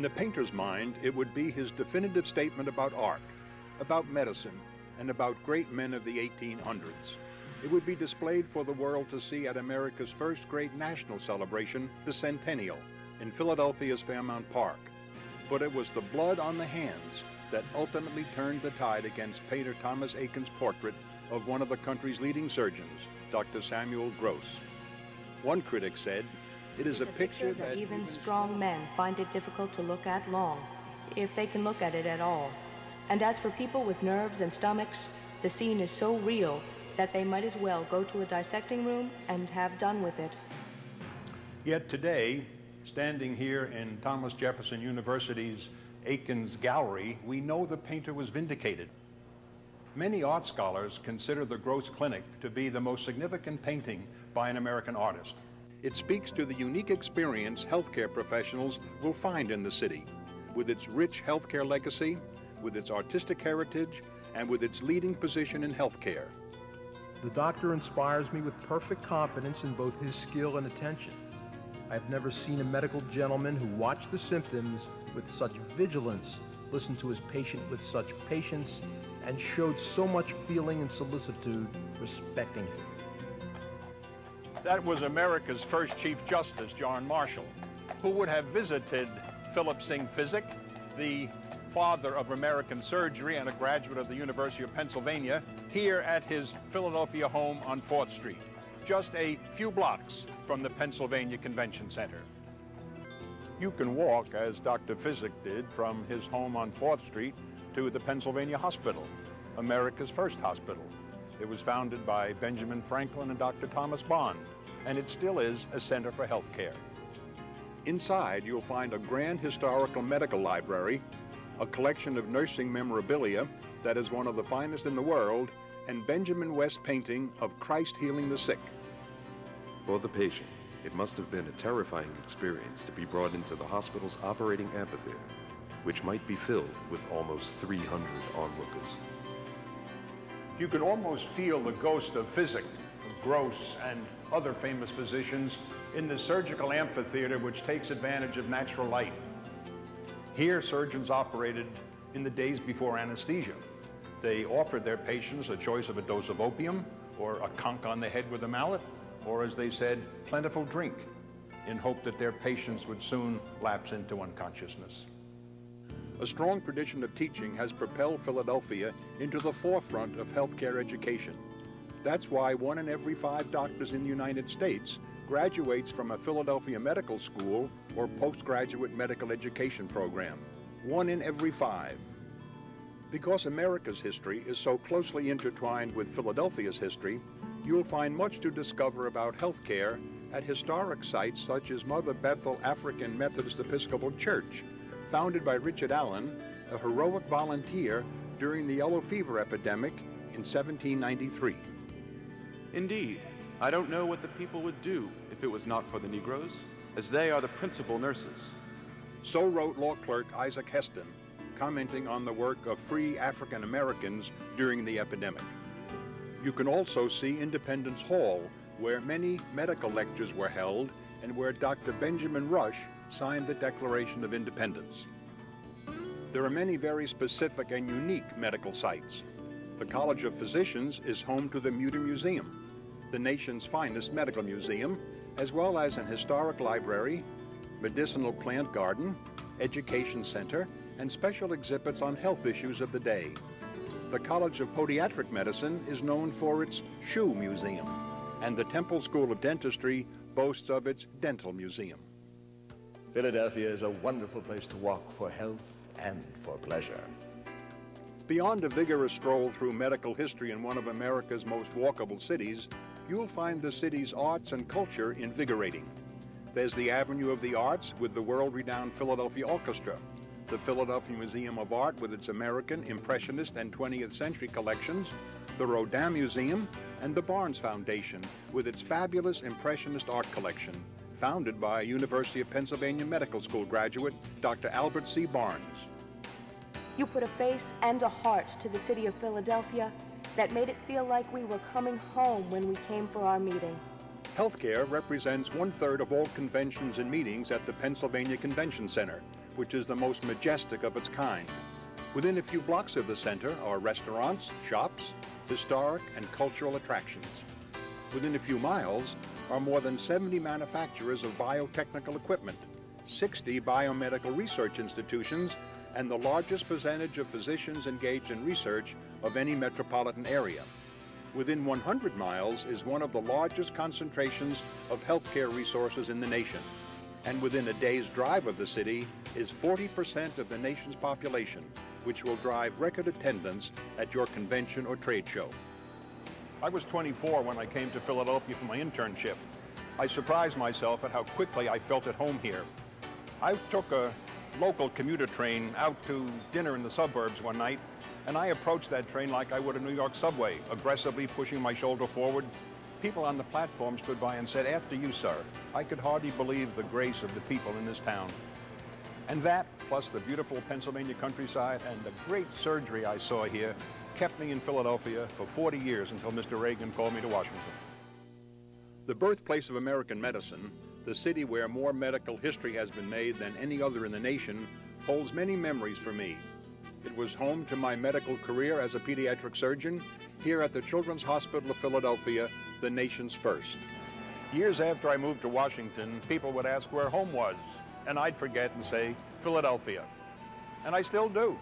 In the painter's mind, it would be his definitive statement about art, about medicine, and about great men of the 1800s. It would be displayed for the world to see at America's first great national celebration, the Centennial, in Philadelphia's Fairmount Park. But it was the blood on the hands that ultimately turned the tide against painter Thomas Eakins' portrait of one of the country's leading surgeons, Dr. Samuel Gross. One critic said, it is a, a picture, picture that, that even strong men find it difficult to look at long, if they can look at it at all. And as for people with nerves and stomachs, the scene is so real that they might as well go to a dissecting room and have done with it. Yet today, standing here in Thomas Jefferson University's Eakins Gallery, we know the painter was vindicated. Many art scholars consider the Gross Clinic to be the most significant painting by an American artist. It speaks to the unique experience healthcare professionals will find in the city, with its rich healthcare legacy, with its artistic heritage, and with its leading position in healthcare. The doctor inspires me with perfect confidence in both his skill and attention. I have never seen a medical gentleman who watched the symptoms with such vigilance, listened to his patient with such patience, and showed so much feeling and solicitude respecting him. That was America's first Chief Justice, John Marshall, who would have visited Philip Syng Physick, the father of American surgery and a graduate of the University of Pennsylvania, here at his Philadelphia home on 4th Street, just a few blocks from the Pennsylvania Convention Center. You can walk, as Dr. Physick did, from his home on 4th Street to the Pennsylvania Hospital, America's first hospital. It was founded by Benjamin Franklin and Dr. Thomas Bond, and it still is a center for health care. Inside, you'll find a grand historical medical library, a collection of nursing memorabilia that is one of the finest in the world, and Benjamin West painting of Christ healing the sick. For the patient, it must have been a terrifying experience to be brought into the hospital's operating amphitheater, which might be filled with almost 300 onlookers. You can almost feel the ghost of Physick, of Gross, and other famous physicians in the surgical amphitheater, which takes advantage of natural light. Here, surgeons operated in the days before anesthesia. They offered their patients a choice of a dose of opium, or a conk on the head with a mallet, or as they said, plentiful drink, in hope that their patients would soon lapse into unconsciousness. A strong tradition of teaching has propelled Philadelphia into the forefront of healthcare education. That's why one in every five doctors in the United States graduates from a Philadelphia medical school or postgraduate medical education program. One in every five. Because America's history is so closely intertwined with Philadelphia's history, you'll find much to discover about healthcare at historic sites such as Mother Bethel African Methodist Episcopal Church, founded by Richard Allen, a heroic volunteer during the yellow fever epidemic in 1793. Indeed, I don't know what the people would do if it was not for the Negroes, as they are the principal nurses. So wrote law clerk Isaac Heston, commenting on the work of free African Americans during the epidemic. You can also see Independence Hall, where many medical lectures were held and where Dr. Benjamin Rush signed the Declaration of Independence. There are many very specific and unique medical sites. The College of Physicians is home to the Mütter Museum, the nation's finest medical museum, as well as an historic library, medicinal plant garden, education center, and special exhibits on health issues of the day. The College of Podiatric Medicine is known for its Shoe Museum, and the Temple School of Dentistry boasts of its Dental Museum. Philadelphia is a wonderful place to walk for health and for pleasure. Beyond a vigorous stroll through medical history in one of America's most walkable cities, you'll find the city's arts and culture invigorating. There's the Avenue of the Arts with the world-renowned Philadelphia Orchestra, the Philadelphia Museum of Art with its American, Impressionist, and 20th century collections, the Rodin Museum, and the Barnes Foundation with its fabulous Impressionist art collection, founded by a University of Pennsylvania Medical School graduate Dr. Albert C. Barnes. You put a face and a heart to the city of Philadelphia that made it feel like we were coming home when we came for our meeting. Healthcare represents one third of all conventions and meetings at the Pennsylvania Convention Center, which is the most majestic of its kind. Within a few blocks of the center are restaurants, shops, historic and cultural attractions. Within a few miles are more than 70 manufacturers of biotechnical equipment, 60 biomedical research institutions, and the largest percentage of physicians engaged in research of any metropolitan area. Within 100 miles is one of the largest concentrations of healthcare resources in the nation. And within a day's drive of the city is 40% of the nation's population, which will drive record attendance at your convention or trade show. I was 24 when I came to Philadelphia for my internship. I surprised myself at how quickly I felt at home here. I took a local commuter train out to dinner in the suburbs one night, and I approached that train like I would a New York subway, aggressively pushing my shoulder forward. People on the platform stood by and said, after you, sir. I could hardly believe the grace of the people in this town. And that, plus the beautiful Pennsylvania countryside and the great surgery I saw here, kept me in Philadelphia for 40 years until Mr. Reagan called me to Washington. The birthplace of American medicine, the city where more medical history has been made than any other in the nation, holds many memories for me. It was home to my medical career as a pediatric surgeon here at the Children's Hospital of Philadelphia, the nation's first. Years after I moved to Washington, people would ask where home was, and I'd forget and say, Philadelphia. And I still do.